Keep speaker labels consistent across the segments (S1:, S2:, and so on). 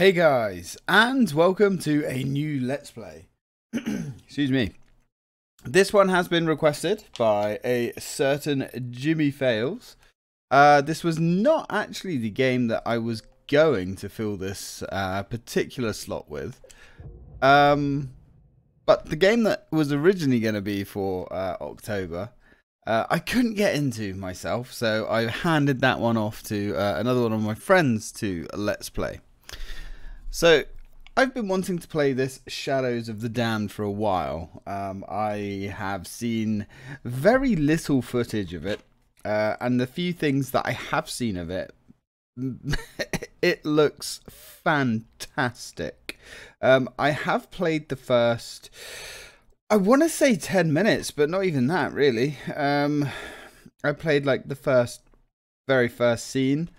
S1: Hey guys, and welcome to a new Let's Play. Excuse me. This one has been requested by a certain Jimmy Fails. Uh, this was not actually the game that I was going to fill this uh, particular slot with. Um, but the game that was originally going to be for uh, October, uh, I couldn't get into myself, so I handed that one off to uh, another one of my friends to Let's Play. So, I've been wanting to play this Shadows of the Damned for a while. Um, I have seen very little footage of it, uh, and the few things that I have seen of it, it looks fantastic. Um, I have played the first, I want to say 10 minutes, but not even that really. Um, I played like the first, very first scene,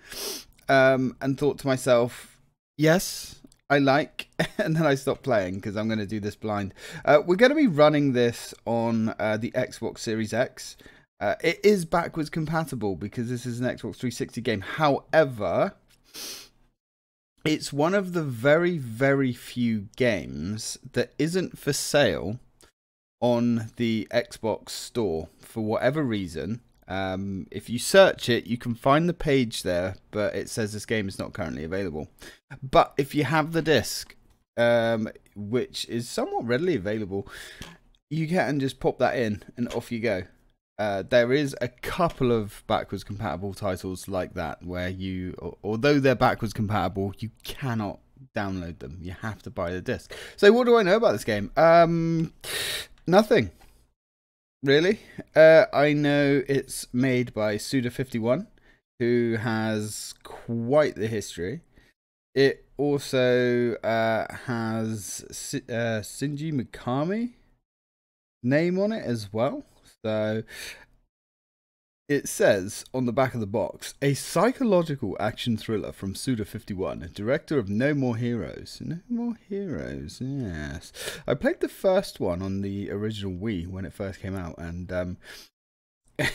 S1: um, and thought to myself, yes, I like, and then I stop playing because I'm going to do this blind. Uh, we're going to be running this on uh, the Xbox Series X. Uh, it is backwards compatible because this is an Xbox 360 game. However, it's one of the very, very few games that isn't for sale on the Xbox store for whatever reason. Um, if you search it, you can find the page there, but it says this game is not currently available. But if you have the disc, um, which is somewhat readily available, you can just pop that in and off you go. Uh, there is a couple of backwards compatible titles like that where you, although they're backwards compatible, you cannot download them. You have to buy the disc. So what do I know about this game? Um, nothing really. Uh, I know it's made by Suda51, who has quite the history. It also uh, has uh, Shinji Mikami name on it as well. So it says on the back of the box, a psychological action thriller from Suda51, director of No More Heroes. No More Heroes, yes. I played the first one on the original Wii when it first came out, and um,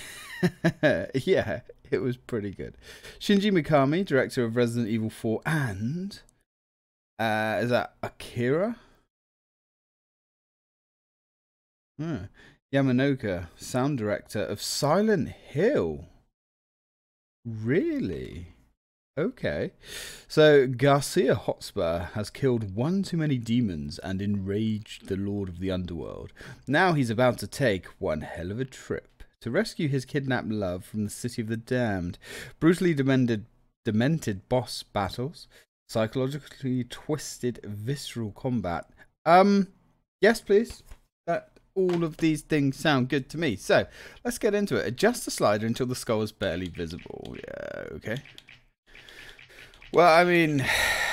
S1: yeah, it was pretty good. Shinji Mikami, director of Resident Evil 4, and uh, is that Akira? Hmm. Yamanoka, sound director of Silent Hill. Really? Okay. So Garcia Hotspur has killed one too many demons and enraged the Lord of the Underworld. Now he's about to take one hell of a trip to rescue his kidnapped love from the City of the Damned. Brutally demented, demented boss battles, psychologically twisted visceral combat. Um, yes, please all of these things sound good to me. So let's get into it. Adjust the slider until the skull is barely visible. Yeah, okay. Well, I mean,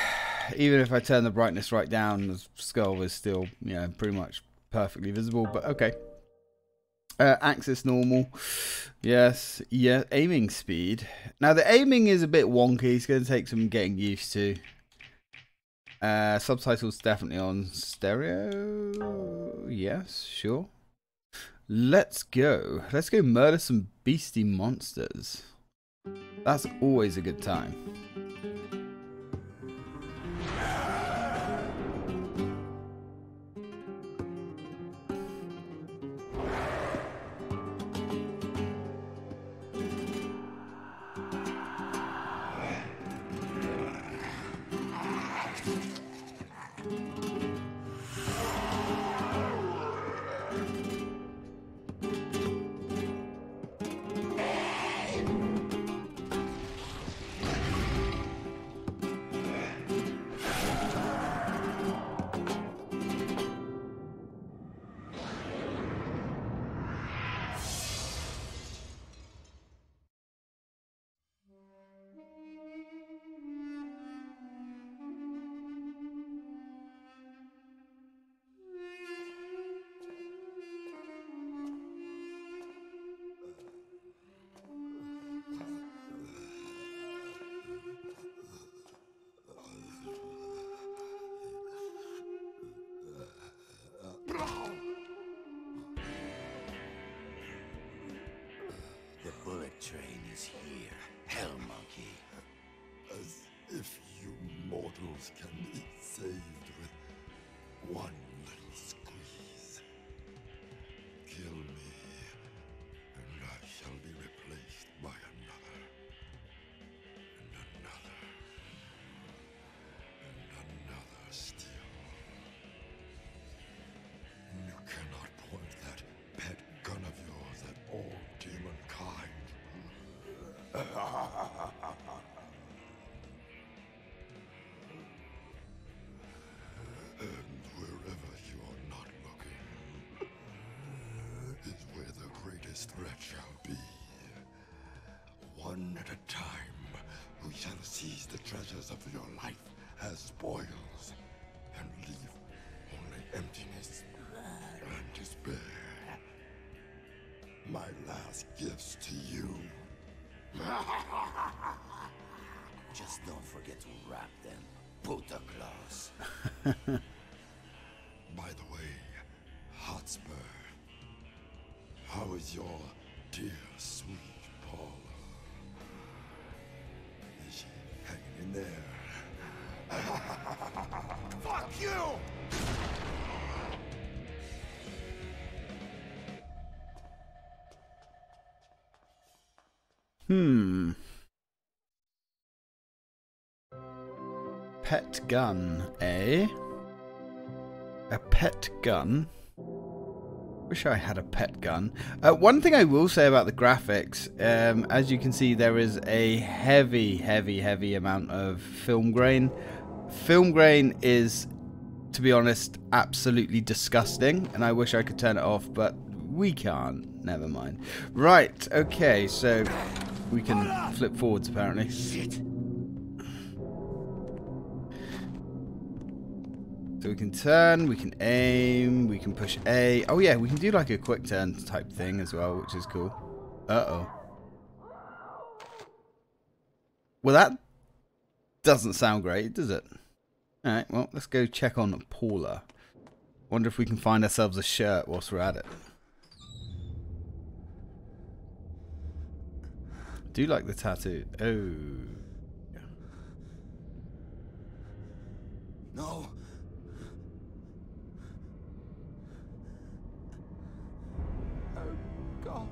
S1: even if I turn the brightness right down, the skull is still, you know, pretty much perfectly visible, but okay. Uh, axis normal. Yes. Yeah. Aiming speed. Now, the aiming is a bit wonky. It's going to take some getting used to. Uh, subtitles definitely on stereo. Yes, sure. Let's go. Let's go murder some beastie monsters. That's always a good time.
S2: And wherever you are not looking is where the greatest threat shall be. One at a time, we shall seize the treasures of your life as spoils and leave only emptiness and despair. My last gifts to you.
S3: Just don't forget to wrap them, Buddha Claus.
S2: By
S1: Hmm. Pet gun, eh? A pet gun? Wish I had a pet gun. Uh, one thing I will say about the graphics, um, as you can see, there is a heavy, heavy, heavy amount of film grain. Film grain is, to be honest, absolutely disgusting, and I wish I could turn it off, but we can't. Never mind. Right, okay, so we can flip forwards apparently.
S3: Shit.
S1: So we can turn, we can aim, we can push A. Oh yeah, we can do like a quick turn type thing as well, which is cool. Uh-oh. Well, that doesn't sound great, does it? Alright, well, let's go check on Paula. Wonder if we can find ourselves a shirt whilst we're at it. Do like the tattoo. Oh.
S3: No. Oh, God.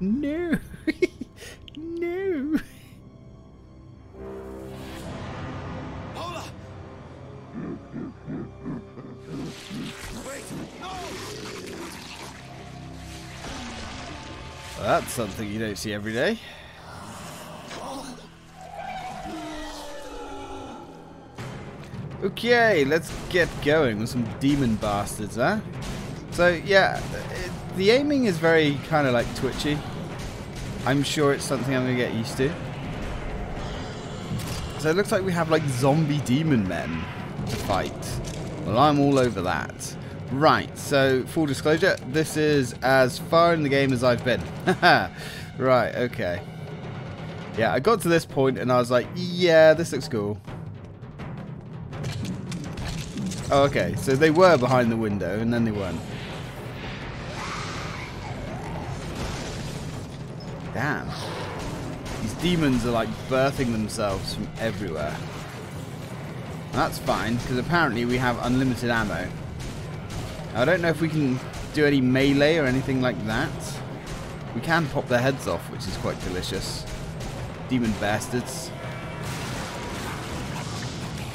S1: No. no. Something you don't see every day. Okay, let's get going with some demon bastards, huh? So, yeah, it, the aiming is very kind of like twitchy. I'm sure it's something I'm going to get used to. So it looks like we have like zombie demon men to fight. Well, I'm all over that. Right, so full disclosure, this is as far in the game as I've been. right, okay. Yeah, I got to this point and I was like, yeah, this looks cool. Oh, okay, so they were behind the window and then they weren't. Damn. These demons are like birthing themselves from everywhere. That's fine, because apparently we have unlimited ammo. I don't know if we can do any melee or anything like that. We can pop their heads off, which is quite delicious. Demon bastards.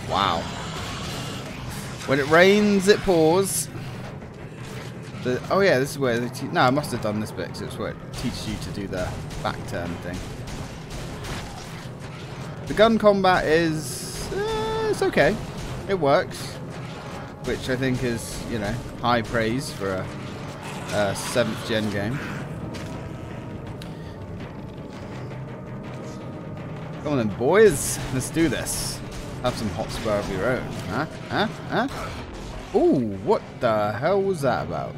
S1: Wow. When it rains, it pours. The, oh yeah, this is where No, I must have done this bit, because it's where it teaches you to do the back turn thing. The gun combat is... Uh, it's okay. It works which I think is, you know, high praise for a, a 7th gen game. Come on then, boys. Let's do this. Have some hot spur of your own. Huh? Huh? Huh? Ooh, what the hell was that about?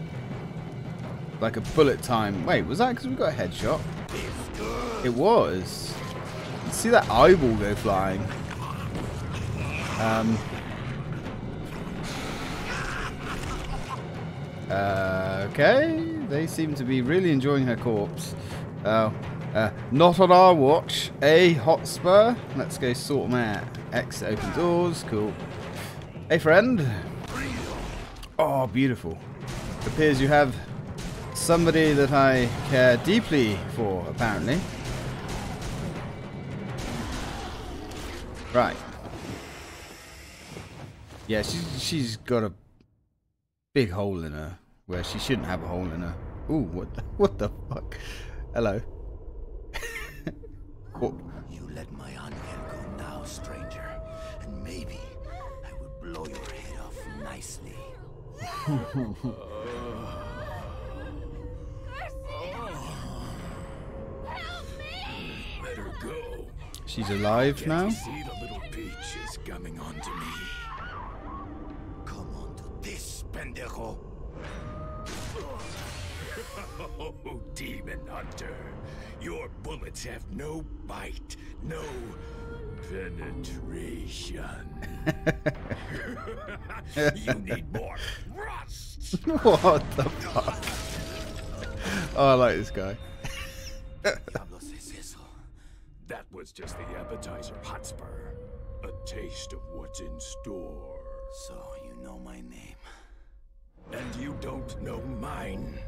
S1: Like a bullet time. Wait, was that because we got a headshot? It was. See that eyeball go flying. Um, Uh, okay, they seem to be really enjoying her corpse. Oh, Uh, not on our watch. A Hotspur. Let's go sort them out. X open doors. Cool. Hey, friend. Oh, beautiful. Appears you have somebody that I care deeply for, apparently. Right. Yeah, she's, she's got a big hole in her where she shouldn't have a hole in her. Ooh, what the, what the fuck? Hello. what?
S3: You let my angel go now, stranger. And maybe I will blow your head off nicely.
S4: Let her go.
S1: She's alive
S4: Can't
S1: now?
S4: see the little peach is coming on to me?
S3: Come on to this, pendejo.
S4: Oh, demon hunter. Your bullets have no bite, no penetration. you need more rust.
S1: what the fuck? Oh, I like this guy.
S3: Diablos es eso?
S4: That was just the appetizer, Hotspur. A taste of what's in store.
S3: So you know my name.
S4: And you don't know mine.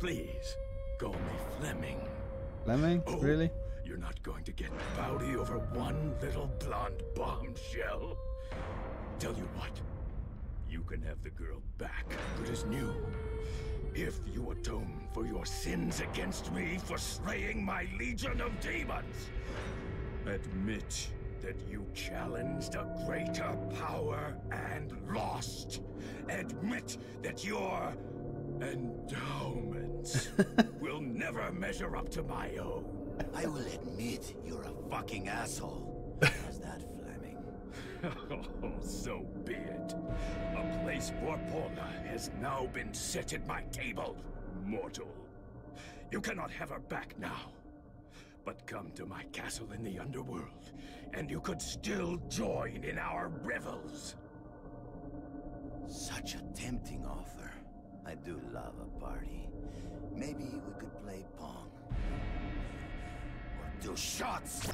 S4: Please, call me Fleming.
S1: Fleming?
S4: Oh,
S1: Really?
S4: You're not going to get bowdy over one little blonde bombshell. Tell you what, you can have the girl back, good as new. If you atone for your sins against me for slaying my legion of demons. Admit that you challenged a greater power and lost. Admit that your endowments will never measure up to my own.
S3: I will admit you're a fucking asshole. How's that, Fleming?
S4: Oh, so be it. A place for Paula has now been set at my table, mortal. You cannot have her back now. But come to my castle in the underworld, and you could still join in our revels.
S3: Such a tempting offer. I do love a party. Maybe we could play pong. Or do shots.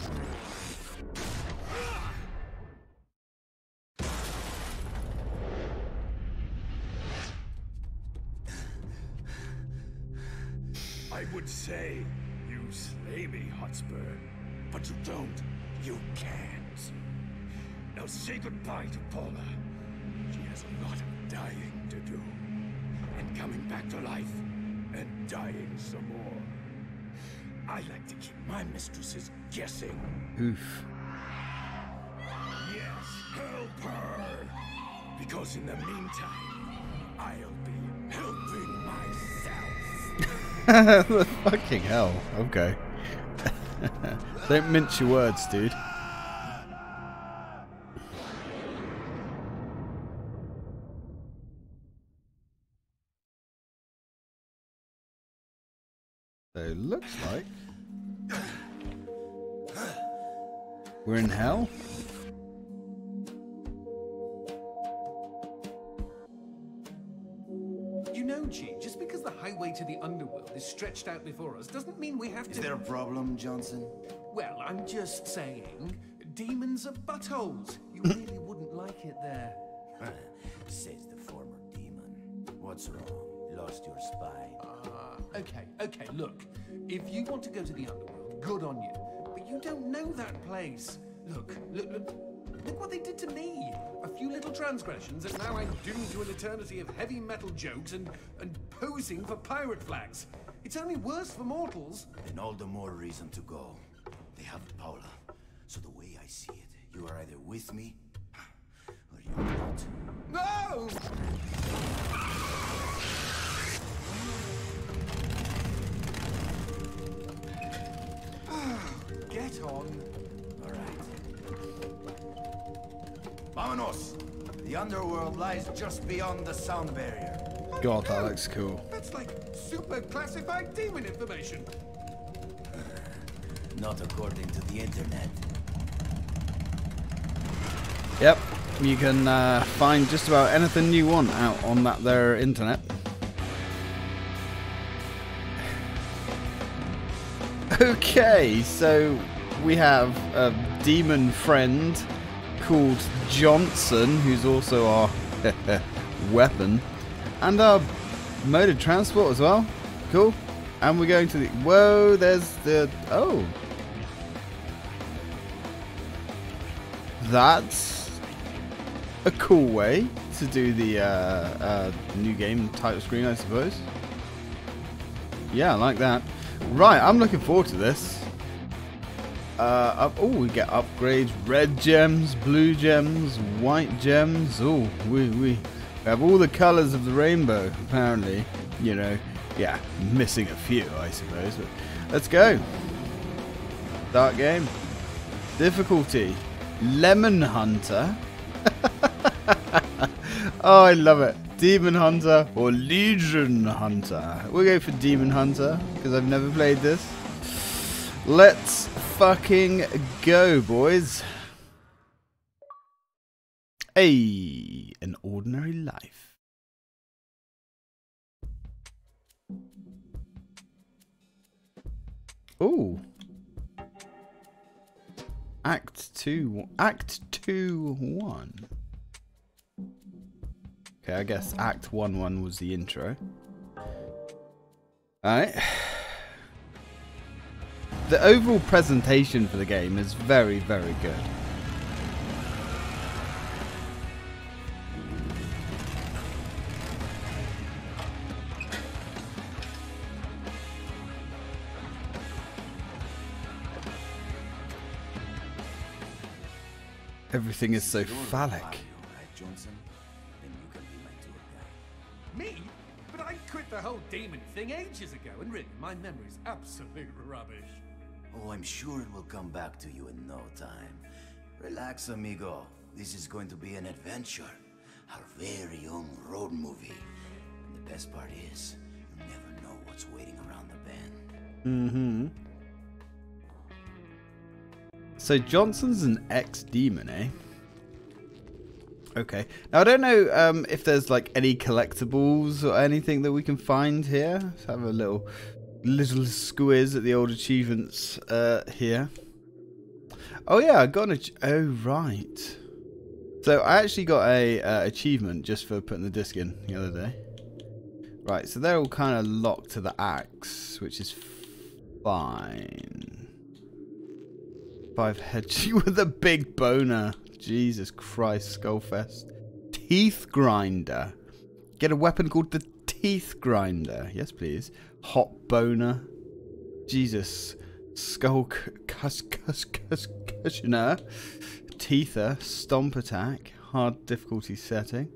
S4: I would say you slay me, Hotspur, but you don't. You can't. Now say goodbye to Paula. She has a lot of dying to do. Coming back to life, and dying some more. I like to keep my mistresses guessing.
S1: Oof.
S4: Yes, help her! Because in the meantime, I'll be helping myself.
S1: The fucking hell. Okay. Don't mince your words, dude. So it looks like we're in hell.
S5: You know, G, just because the highway to the underworld is stretched out before us doesn't mean we have to...
S3: Is there a problem, Johnson?
S5: Well, I'm just saying, demons are buttholes. You really wouldn't like it there.
S3: Says the former demon. What's wrong? Lost your spine?
S5: Uh, okay, okay, look. If you want to go to the underworld, good on you. But you don't know that place. Look, look, look. Look what they did to me. A few little transgressions, and now I'm doomed to an eternity of heavy metal jokes and, and posing for pirate flags. It's only worse for mortals.
S3: Then all the more reason to go. They have Paula. So the way I see it, you are either with me or you're not.
S5: No! Get on.
S3: All right. Vámonos! The underworld lies just beyond the sound barrier.
S1: God, that looks cool.
S5: That's like super classified demon information.
S3: Not according to the internet.
S1: Yep, you can uh, find just about anything you want out on that there internet. Okay, so we have a demon friend called Johnson, who's also our weapon, and our mode of transport as well. Cool. And we're going to the. Whoa, there's the. Oh. That's a cool way to do the uh, uh, new game title screen, I suppose. Yeah, I like that. Right, I'm looking forward to this. Uh, oh, we get upgrades: red gems, blue gems, white gems. Oh, we we have all the colours of the rainbow. Apparently, you know, yeah, missing a few, I suppose. But let's go. Start game. Difficulty: Lemon Hunter. oh, I love it. Demon Hunter or Legion Hunter. We'll go for Demon Hunter because I've never played this. Let's fucking go, boys. Hey, an ordinary life. Ooh. Act 2. Act 2 1. Okay, I guess Act 1 1 was the intro. Alright. The overall presentation for the game is very, very good. Everything is so phallic.
S5: Me? But I quit the whole demon thing ages ago, and really, my memory's absolute rubbish.
S3: Oh, I'm sure it will come back to you in no time. Relax, amigo. This is going to be an adventure. Our very own road movie. And the best part is, you never know what's waiting around the bend.
S1: Mm-hmm. So Johnson's an ex-demon, eh? Okay. Now I don't know um, if there's like any collectibles or anything that we can find here. Let's have a little little squiz at the old achievements uh, here. Oh yeah, I got an oh right. So I actually got a uh, achievement just for putting the disc in the other day. Right, so they're all kind of locked to the axe, which is fine. Five head with a big boner. Jesus Christ, Skullfest. Teeth grinder. Get a weapon called the teeth grinder. Yes, please. Hot boner. Jesus. Skull c- cus cus cus cushioner. Teether. Stomp attack. Hard difficulty setting.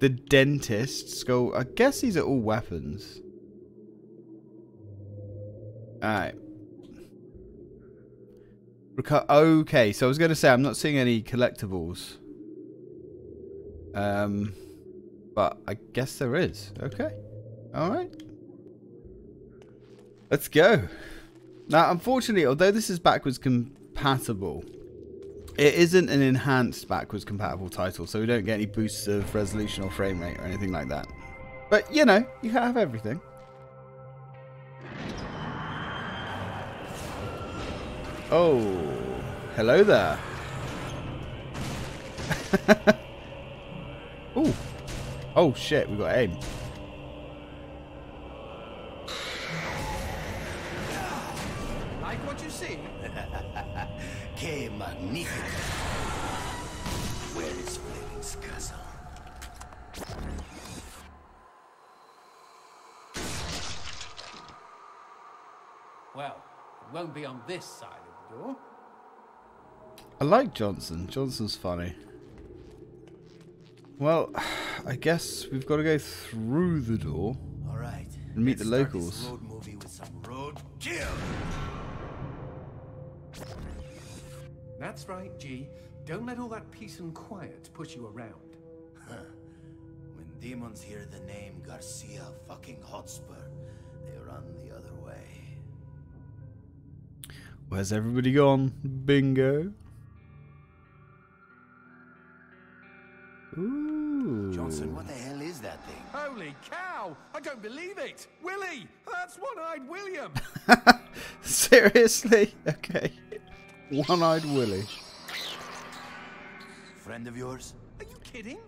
S1: The dentist. Skull. I guess these are all weapons. Alright. Reco- okay, so I was going to say I'm not seeing any collectibles. Um, but I guess there is. Okay. All right. Let's go. Now, unfortunately, although this is backwards compatible, it isn't an enhanced backwards compatible title, so we don't get any boosts of resolution or frame rate or anything like that. But, you know, you have everything. Oh, hello there. oh, oh shit, we got aim.
S5: This side of the door.
S1: I like Johnson. Johnson's funny. Well, I guess we've got to go through the door.
S3: All right.
S1: And meet
S3: let's
S1: the
S3: start this
S1: locals.
S3: road movie with some road kill.
S5: That's right, G. Don't let all that peace and quiet push you around.
S3: When demons hear the name Garcia fucking Hotspur,
S1: Where's everybody gone? Bingo. Ooh.
S3: Johnson, what the hell is that thing?
S5: Holy cow! I don't believe it! Willie! That's one-eyed William!
S1: Seriously? Okay. One-eyed Willie.
S3: Friend of yours?
S5: Are you kidding?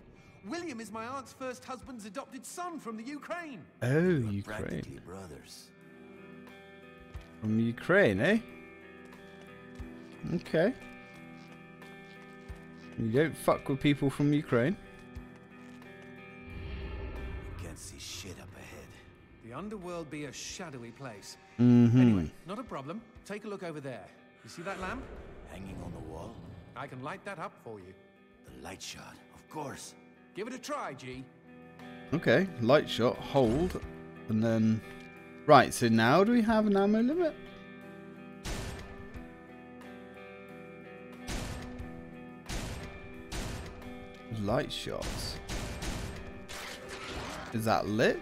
S5: William is my aunt's first husband's adopted son from the Ukraine.
S1: Oh, Ukraine.
S3: Practically brothers.
S1: From Ukraine, eh? Okay. You don't fuck with people from Ukraine.
S3: You can't see shit up ahead.
S5: The underworld be a shadowy place.
S1: Mm-hmm.
S5: Anyway, not a problem. Take a look over there. You see that lamp?
S3: Hanging on the wall?
S5: I can light that up for you.
S3: The light shot, of course.
S5: Give it a try, G.
S1: Okay, light shot, hold, and then... Right, so now do we have an ammo limit? Light shots. Is that lit?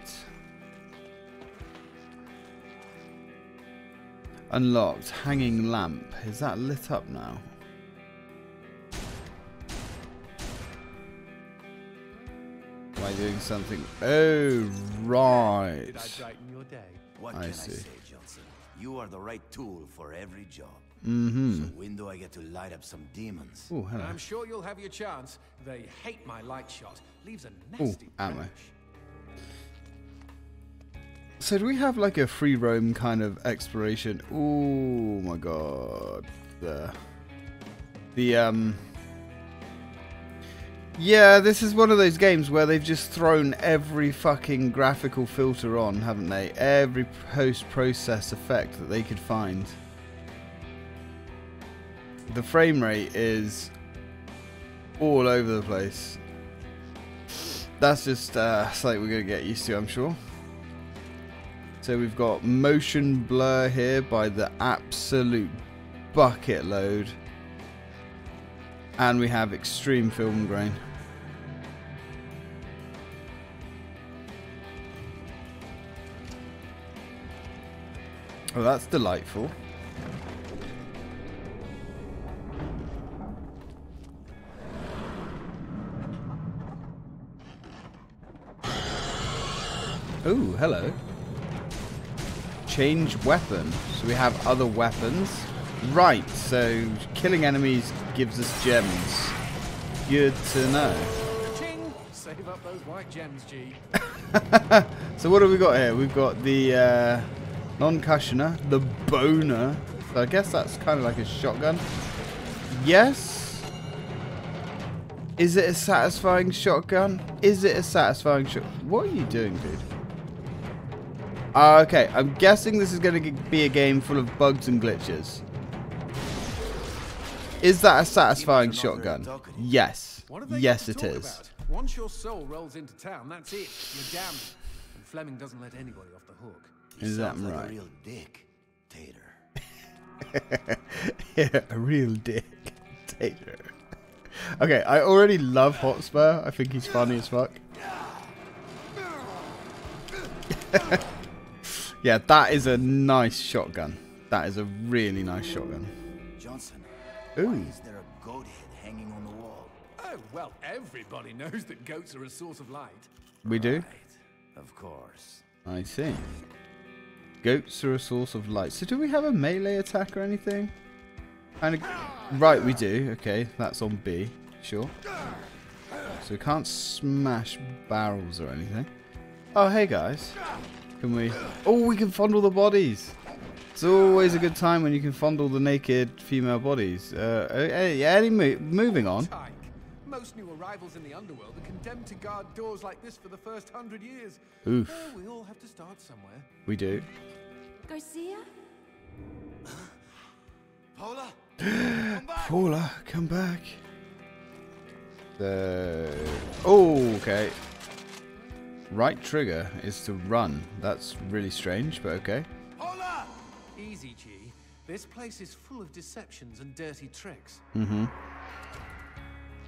S1: Unlocked. Hanging lamp. Is that lit up now? Am I doing something? Oh, right.
S5: I brighten your day?
S3: What can
S1: see.
S3: I say, Johnson? You are the right tool for every job.
S1: Mm-hmm.
S3: So when do I get to light up some demons?
S1: Oh, hello.
S5: I'm sure you'll have your chance. They hate my light shot. Leaves a
S1: Ooh,
S5: nasty
S1: ammo.
S5: blemish.
S1: So do we have like a free roam kind of exploration? Oh my god. The the um Yeah, this is one of those games where they've just thrown every fucking graphical filter on, haven't they? Every post process effect that they could find. The frame rate is all over the place. That's just uh, something we're going to get used to, I'm sure. So we've got motion blur here by the absolute bucket load. And we have extreme film grain. Oh, that's delightful. Oh, hello. Change weapon. So we have other weapons. Right, so killing enemies gives us gems. Good to know.
S5: Save up those white gems, G.
S1: So what have we got here? We've got the uh, non-cussioner, the boner. So I guess that's kind of like a shotgun. Yes. Is it a satisfying shotgun? Is it a satisfying shot? What are you doing, dude? Ah, okay, I'm guessing this is going to be a game full of bugs and glitches. Is that a satisfying
S3: Demons are not very
S1: shotgun? Yes.
S5: What have they
S1: Yes, it is.
S5: about? Once your soul rolls into town, that's it. You're damned. And Fleming doesn't let anybody off the hook.
S3: He
S1: Is that
S3: like
S1: right?
S3: a real dick. Tater.
S1: yeah, a real dictator. Okay, I already love Hotspur. I think he's funny as fuck. yeah, that is a nice shotgun. That is a really nice shotgun.
S3: Johnson,
S1: Ooh.
S3: why is there a goat head hanging on the wall?
S5: Oh, well, everybody knows that goats are a source of light.
S1: We do?
S3: Right. Of course.
S1: I see. Goats are a source of light. So do we have a melee attack or anything? Kind of. Right, we do. Okay, that's on B. Sure. So we can't smash barrels or anything. Oh, hey guys. Can we? Oh, we can fondle the bodies. It's always a good time when you can fondle the naked female bodies. Uh, uh, uh, any mo- moving on.
S5: Most new arrivals in the underworld are condemned to guard doors like this for the first hundred years.
S1: Oof,
S5: Oh, we all have to start somewhere.
S1: we do.
S6: Garcia?
S3: Paula? Come!
S1: Paula, come back. The oh, okay. Right trigger is to run. That's really strange, but okay.
S3: Paula!
S5: Easy, G. This place is full of deceptions and dirty tricks.
S1: Mm-hmm.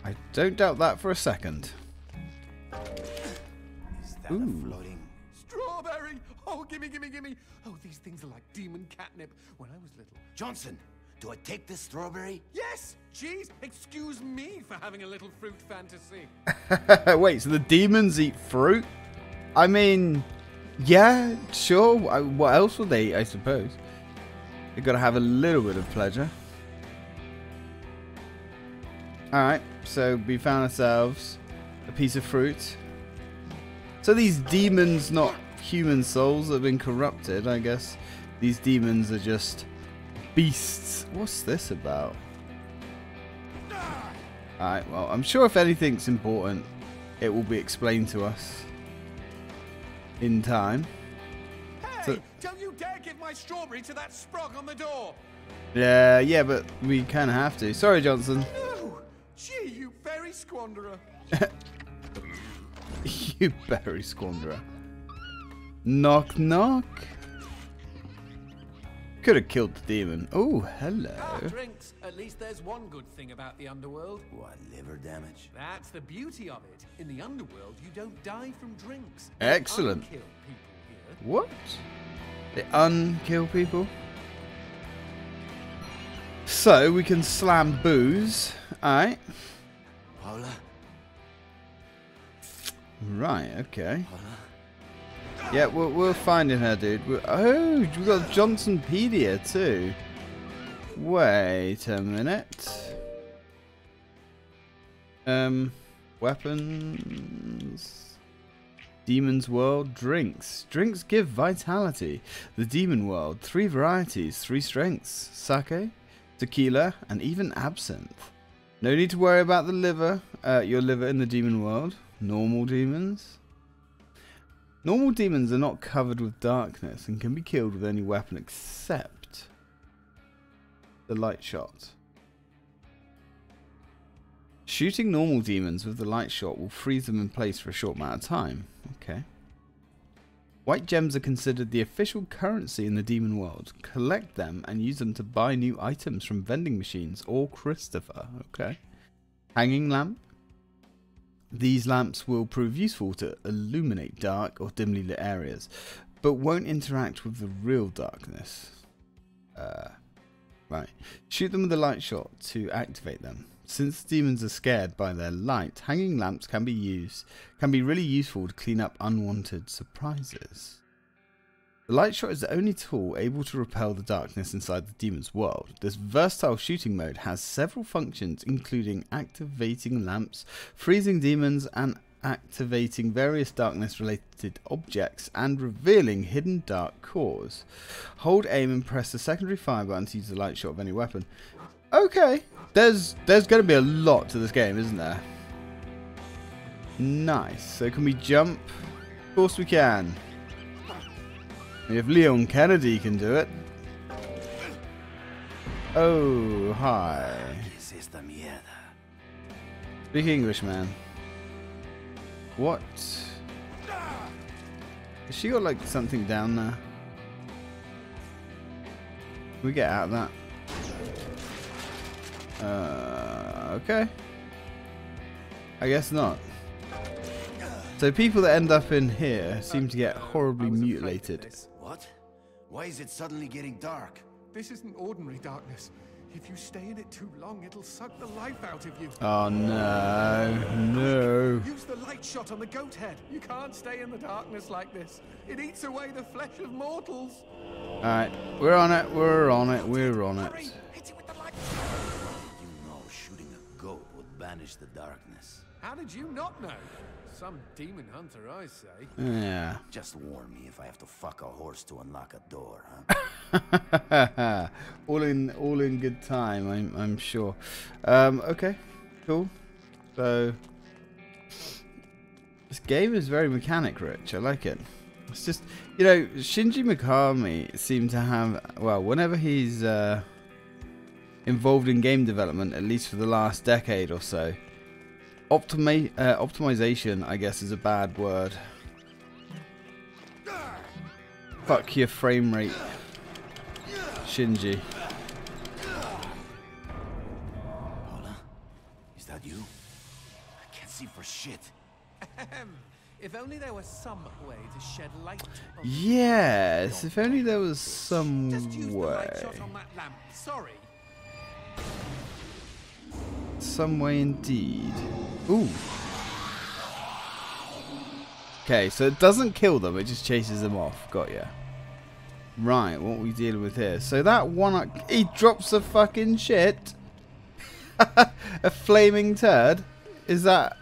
S1: I don't doubt that for a second.
S3: Is that
S1: Ooh.
S3: a floating?
S5: Strawberry! Oh, gimme, gimme, gimme! Oh, these things are like demon catnip when I was little.
S3: Johnson, do I take this strawberry?
S5: Yes! Jeez, excuse me for having a little fruit fantasy.
S1: Wait, so the demons eat fruit? I mean, yeah, sure. What else would they? I suppose they got to have a little bit of pleasure. All right, so we found ourselves a piece of fruit. So these demons, not human souls, have been corrupted. I guess these demons are just beasts. What's this about? Alright, well, I'm sure if anything's important, it will be explained to us in time.
S5: Hey,
S1: So-
S5: don't you dare give my strawberry to that sprog on the door!
S1: Yeah, yeah, but we kind of have to. Sorry, Johnson.
S5: No! Gee, you berry squanderer!
S1: you berry squanderer. Knock, knock. Could have killed the demon. Oh, hello.
S5: Ah, drinks. At least there's one good thing about the underworld.
S3: What, liver damage?
S5: That's the beauty of it. In the underworld, you don't die from drinks. They
S1: Excellent.
S5: unkill people here.
S1: What? They unkill people? So, we can slam booze. Alright.
S3: Paula?
S1: Right, okay. Yeah, we're, we're finding her, dude. We're, oh, we've got Johnson Pedia too. Wait a minute. Um, weapons. Demon's World drinks. Drinks give vitality. The Demon World, three varieties, three strengths: sake, tequila, and even absinthe. No need to worry about the liver, uh, your liver in the Demon World. Normal demons. Normal demons are not covered with darkness and can be killed with any weapon except the light shot. Shooting normal demons with the light shot will freeze them in place for a short amount of time. Okay. White gems are considered the official currency in the demon world. Collect them and use them to buy new items from vending machines or Christopher. Okay. Hanging lamp. These lamps will prove useful to illuminate dark or dimly lit areas, but won't interact with the real darkness. Uh, right. Shoot them with a light shot to activate them. Since demons are scared by their light, hanging lamps can be used can be really useful to clean up unwanted surprises. The light shot is the only tool able to repel the darkness inside the demon's world. This versatile shooting mode has several functions including activating lamps, freezing demons and activating various darkness related objects and revealing hidden dark cores. Hold aim and press the secondary fire button to use the light shot of any weapon. Okay, there's there's going to be a lot to this game, isn't there? Nice. So can we jump? Of course we can. If Leon Kennedy can do it. Oh, hi.
S3: ¿Qué es esta mierda?
S1: Speak English, man. What? Has she got like something down there? Can we get out of that? Uh, okay. I guess not. So people that end up in here seem to get horribly
S5: I was afraid of
S1: mutilated.
S3: What? Why is it suddenly getting dark?
S5: This isn't ordinary darkness. If you stay in it too long, it'll suck the life out of you.
S1: Oh no, no.
S5: Use the light shot on the goat head. You can't stay in the darkness like this. It eats away the flesh of mortals.
S1: Alright, we're on it, we're on it, we're on
S5: Hurry,
S1: it.
S5: hit it with the light.
S3: You know shooting a goat would banish the darkness.
S5: How did you not know? Some demon hunter, I say.
S1: Yeah.
S3: Just warn me if I have to fuck a horse to unlock a door, huh?
S1: all in all in good time, I'm I'm sure. Um, okay, cool. So this game is very mechanic rich. I like it. It's just you know Shinji Mikami seemed to have well whenever he's uh, involved in game development, at least for the last decade or so. Optimi- uh, optimization, I guess, is a bad word. Fuck your frame rate. Shinji.
S3: Paula? Is that you? I can't see for shit.
S5: If only there was some way to shed light
S1: Yes, if only there was some
S5: Just use the light
S1: way.
S5: shot on that lamp. Sorry.
S1: Some way indeed. Ooh. Okay, so it doesn't kill them, it just chases them off. Got ya. Right, what we dealing with here? So that one, he drops a fucking shit. a flaming turd? Is that...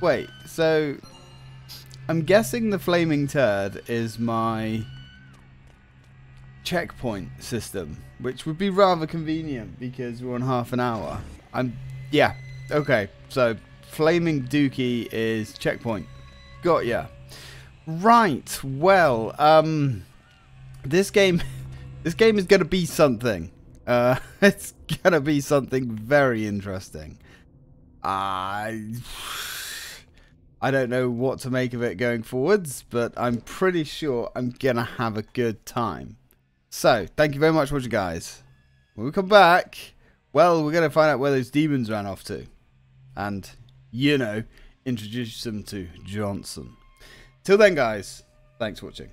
S1: Wait, so... I'm guessing the flaming turd is my checkpoint system, which would be rather convenient because we're on half an hour. I'm... Yeah, okay, so flaming dookie is checkpoint. Got ya. Right, well, um... This game... This game is going to be something. Uh, it's gonna be something very interesting. I I don't know what to make of it going forwards, but I'm pretty sure I'm gonna have a good time. So, thank you very much for watching, guys. When we come back, well, we're going to find out where those demons ran off to. And, you know, introduce them to Johnson. Till then, guys, thanks for watching.